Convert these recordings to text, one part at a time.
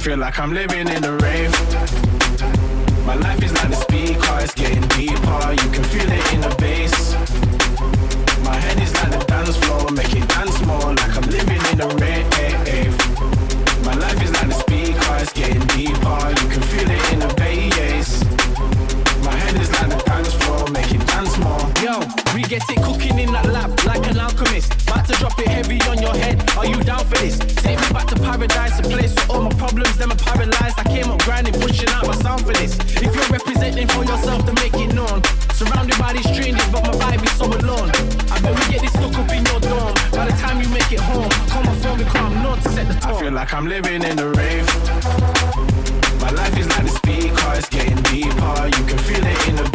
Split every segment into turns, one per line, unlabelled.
feel like I'm living in a rave. My life is like the speaker, oh, it's getting deeper. You can feel it in the bass.
Paradise, a place where all my problems them are paralyzed. I came up grinding, pushing out my sound for this. If you're representing for yourself, to make it known. Surrounded by these strangers, but my vibe is so alone. I bet we get this stuck up in your dorm. By the time you make it home, call my phone because I'm known to set the tone.
I feel like I'm living in a rave. My life is like the speaker, it's getting deeper. You can feel it in the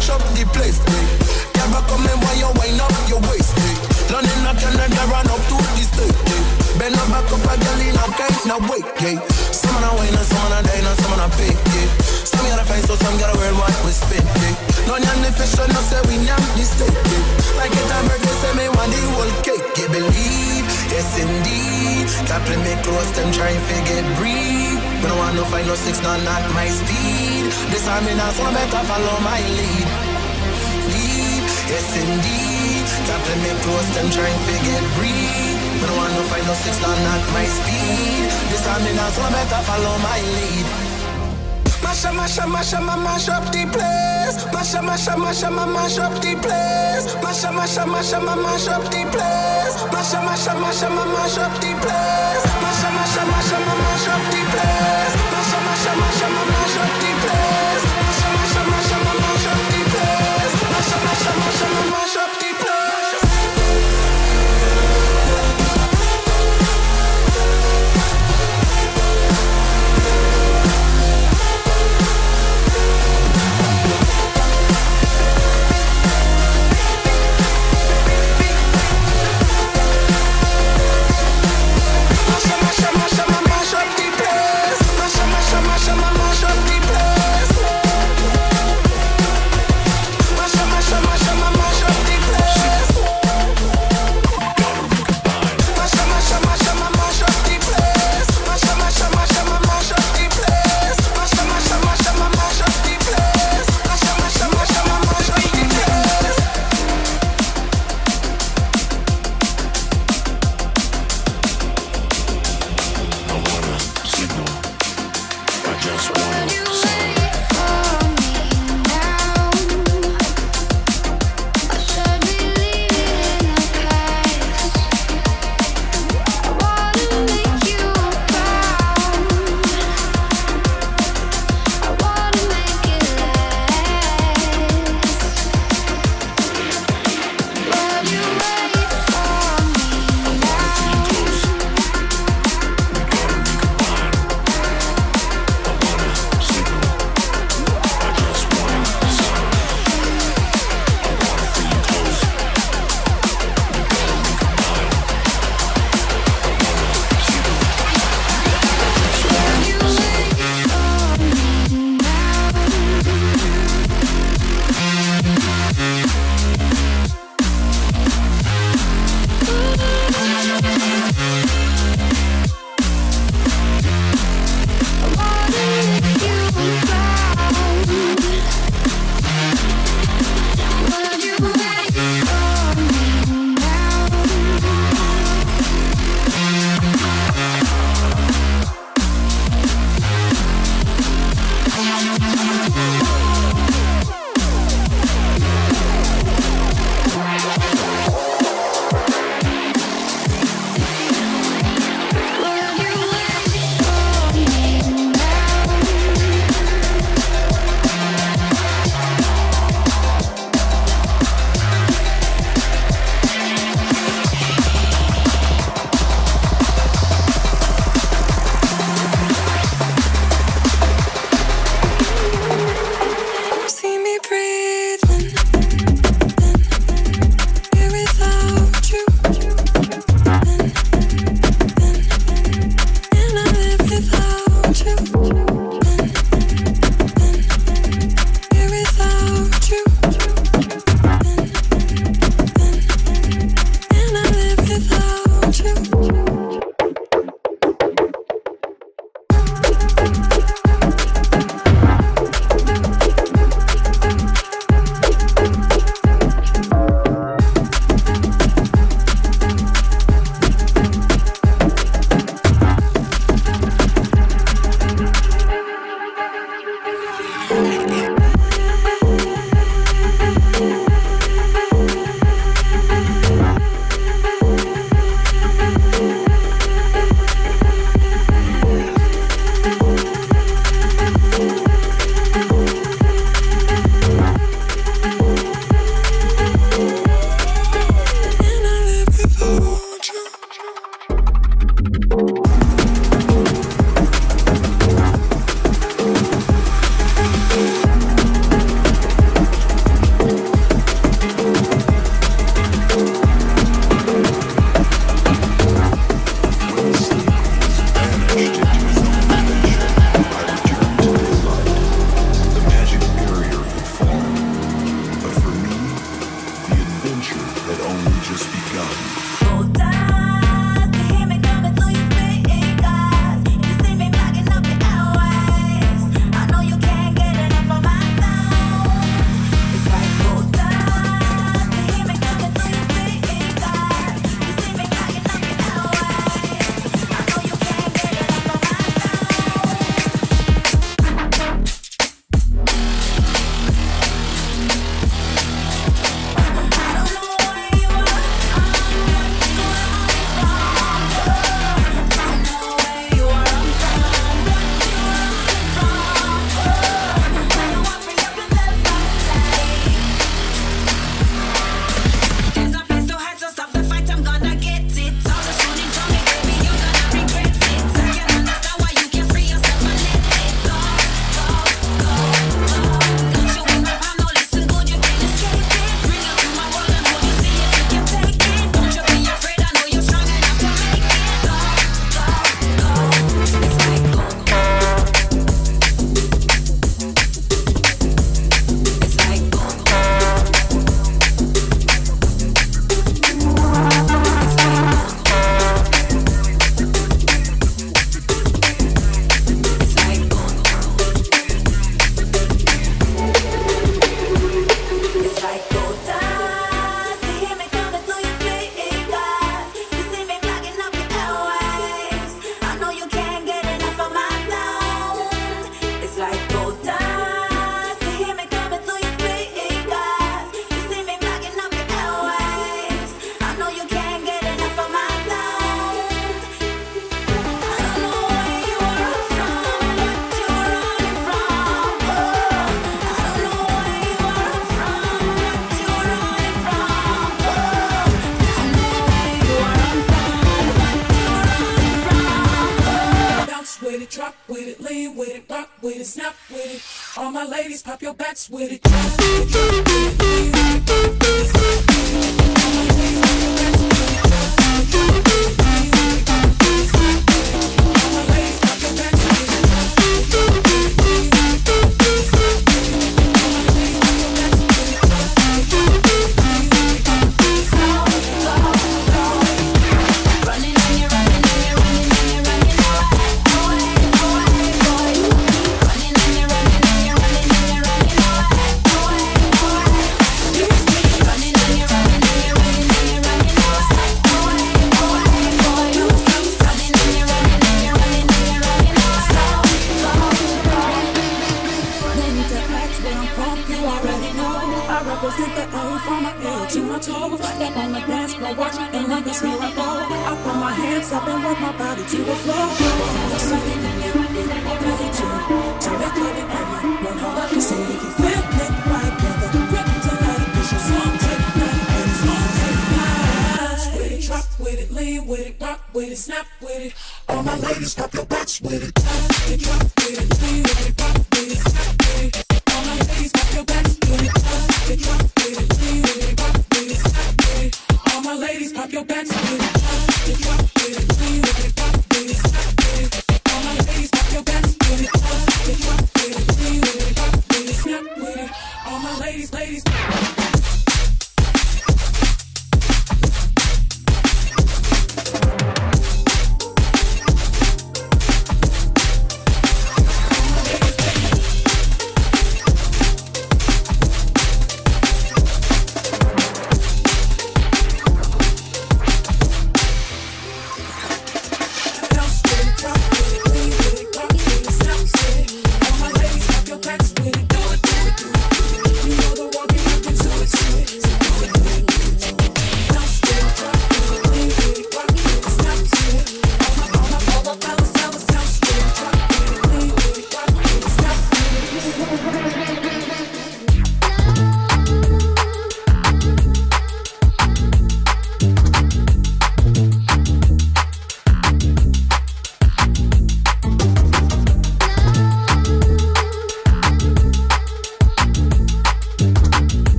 fi up the place. eh. Come me while you wind up your waist. eh. London a Canada run up to the state. eh. Bend up back up a girl in a kind of way. Yeah. Some on a wine and some on a dine and some on a pay. Yeah. Some gotta find so some gotta wear what we spend. Yeah. None of the fish no say we not mistake. Yeah. Like it a birthday say me want the whole cake. You believe? Yes indeed. Couple me close them trying to get breathe. Me no want no fight no six, no not my speed. This time me not so better follow my lead. Leave, yes indeed. Couple me close them trying to get breathe. Me no want no fight no six, no not my speed. This time me not so better follow my lead. Mash up, mash up, mash up, mash up the place. Mash up, mash up, mash up, mash up the place. Mash up, mash up, mash the place. Mash up, mash up, mash the place.
Pop your backs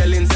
dollar